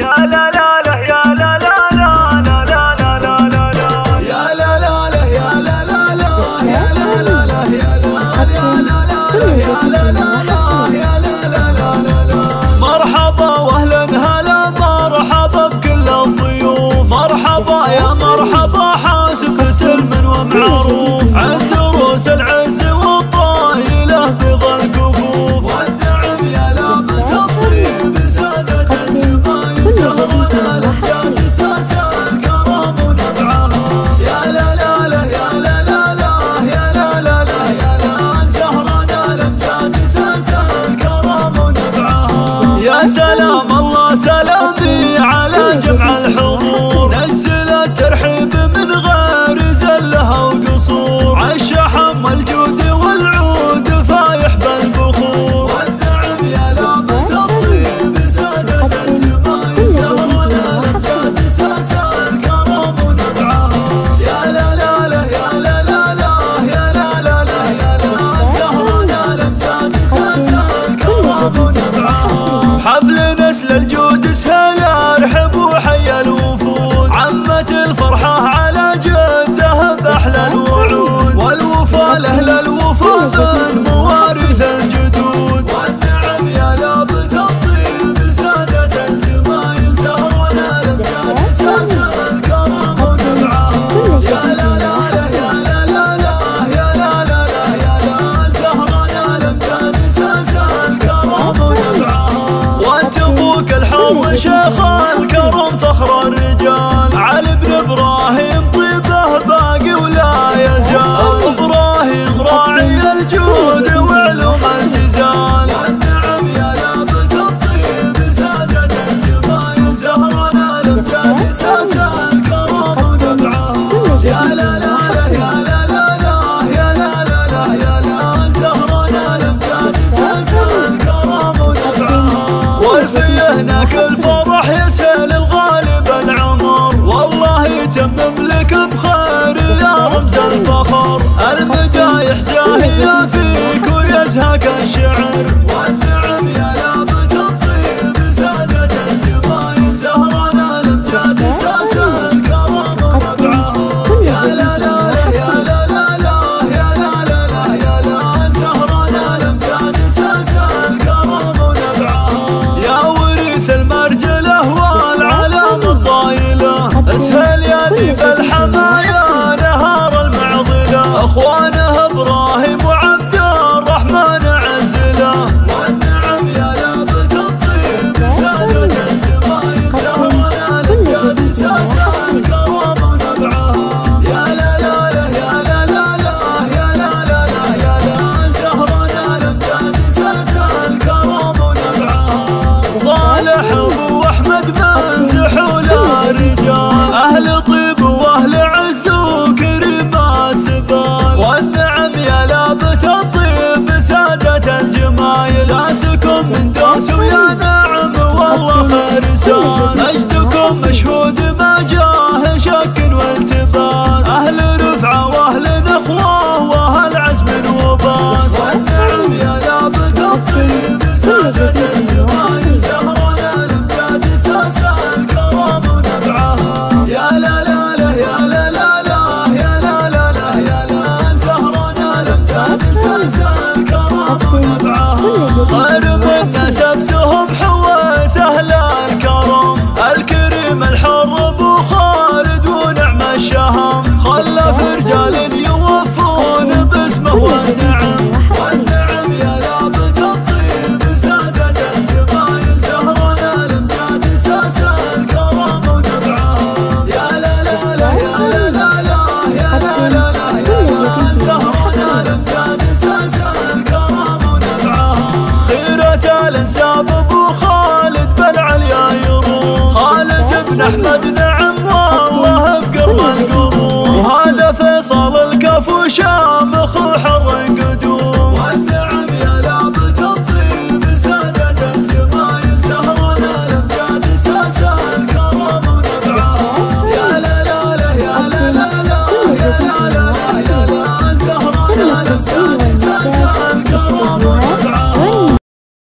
ya la حفل نسل الجود سهل أرحب وحيا الوفود عمت الفرحة على جدها باحلى الوعود. والوفاء لاهل الوفود Just